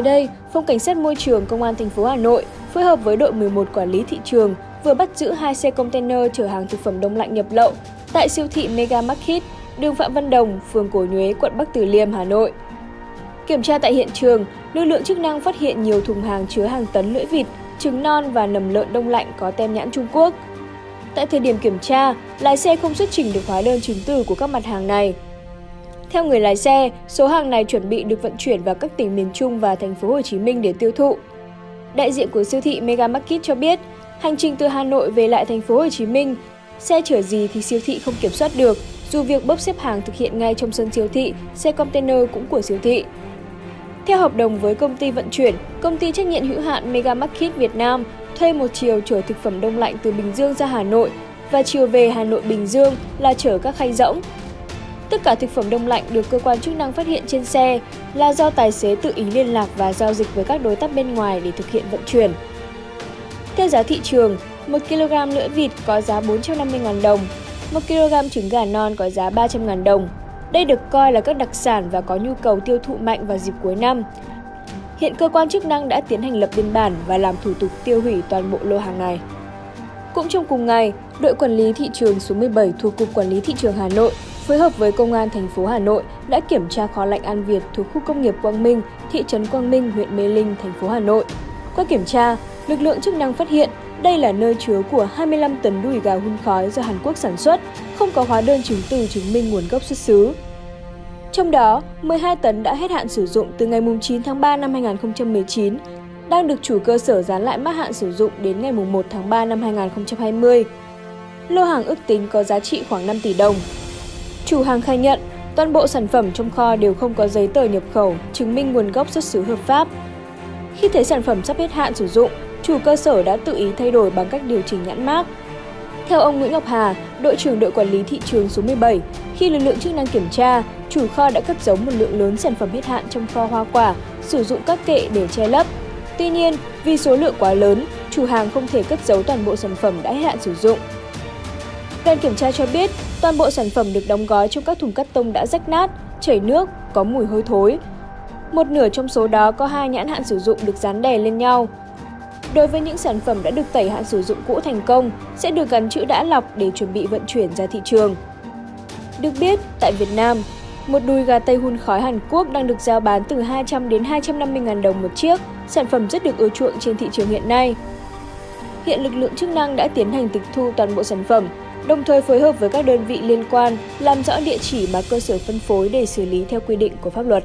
Mới đây, Phòng Cảnh sát Môi trường Công an thành phố Hà Nội phối hợp với đội 11 quản lý thị trường vừa bắt giữ hai xe container chở hàng thực phẩm đông lạnh nhập lậu tại siêu thị Mega Market, đường Phạm Văn Đồng, phường Cổ Nhuế, quận Bắc Từ Liêm, Hà Nội. Kiểm tra tại hiện trường, lực lượng chức năng phát hiện nhiều thùng hàng chứa hàng tấn lưỡi vịt, trứng non và nầm lợn đông lạnh có tem nhãn Trung Quốc. Tại thời điểm kiểm tra, lái xe không xuất trình được hóa đơn chứng từ của các mặt hàng này. Theo người lái xe, số hàng này chuẩn bị được vận chuyển vào các tỉnh miền Trung và thành phố Hồ Chí Minh để tiêu thụ. Đại diện của siêu thị Mega Market cho biết, hành trình từ Hà Nội về lại thành phố Hồ Chí Minh, xe chở gì thì siêu thị không kiểm soát được, dù việc bốc xếp hàng thực hiện ngay trong sân siêu thị, xe container cũng của siêu thị. Theo hợp đồng với công ty vận chuyển, công ty trách nhiệm hữu hạn Mega Market Việt Nam thuê một chiều chở thực phẩm đông lạnh từ Bình Dương ra Hà Nội và chiều về Hà Nội Bình Dương là chở các khay rỗng. Tất cả thực phẩm đông lạnh được cơ quan chức năng phát hiện trên xe là do tài xế tự ý liên lạc và giao dịch với các đối tác bên ngoài để thực hiện vận chuyển. Theo giá thị trường, 1 kg lưỡi vịt có giá 450.000 đồng, 1 kg trứng gà non có giá 300.000 đồng. Đây được coi là các đặc sản và có nhu cầu tiêu thụ mạnh vào dịp cuối năm. Hiện cơ quan chức năng đã tiến hành lập biên bản và làm thủ tục tiêu hủy toàn bộ lô hàng này. Cũng trong cùng ngày, đội quản lý thị trường số 17 thuộc Cục Quản lý Thị trường Hà Nội phối hợp với Công an thành phố Hà Nội đã kiểm tra kho lạnh An Việt thuộc khu công nghiệp Quang Minh, thị trấn Quang Minh, huyện Mê Linh, thành phố Hà Nội. Qua kiểm tra, lực lượng chức năng phát hiện đây là nơi chứa của 25 tấn đùi gà hun khói do Hàn Quốc sản xuất, không có hóa đơn chứng từ chứng minh nguồn gốc xuất xứ. Trong đó, 12 tấn đã hết hạn sử dụng từ ngày 9 tháng 3 năm 2019, đang được chủ cơ sở dán lại mát hạn sử dụng đến ngày 1 tháng 3 năm 2020. Lô hàng ước tính có giá trị khoảng 5 tỷ đồng. Chủ hàng khai nhận, toàn bộ sản phẩm trong kho đều không có giấy tờ nhập khẩu, chứng minh nguồn gốc xuất xứ hợp pháp. Khi thấy sản phẩm sắp hết hạn sử dụng, chủ cơ sở đã tự ý thay đổi bằng cách điều chỉnh nhãn mác. Theo ông Nguyễn Ngọc Hà, đội trưởng đội quản lý thị trường số 17, khi lực lượng chức năng kiểm tra, chủ kho đã cất giấu một lượng lớn sản phẩm hết hạn trong kho hoa quả, sử dụng các kệ để che lấp. Tuy nhiên, vì số lượng quá lớn, chủ hàng không thể cất giấu toàn bộ sản phẩm đã hết hạn sử dụng. Đoàn kiểm tra cho biết, toàn bộ sản phẩm được đóng gói trong các thùng cắt tông đã rách nát, chảy nước, có mùi hôi thối. Một nửa trong số đó có hai nhãn hạn sử dụng được dán đè lên nhau. Đối với những sản phẩm đã được tẩy hạn sử dụng cũ thành công, sẽ được gắn chữ đã lọc để chuẩn bị vận chuyển ra thị trường. Được biết, tại Việt Nam, một đùi gà tây hun khói Hàn Quốc đang được giao bán từ 200 đến 250 000 đồng một chiếc, sản phẩm rất được ưa chuộng trên thị trường hiện nay. Hiện lực lượng chức năng đã tiến hành tịch thu toàn bộ sản phẩm, đồng thời phối hợp với các đơn vị liên quan làm rõ địa chỉ mà cơ sở phân phối để xử lý theo quy định của pháp luật.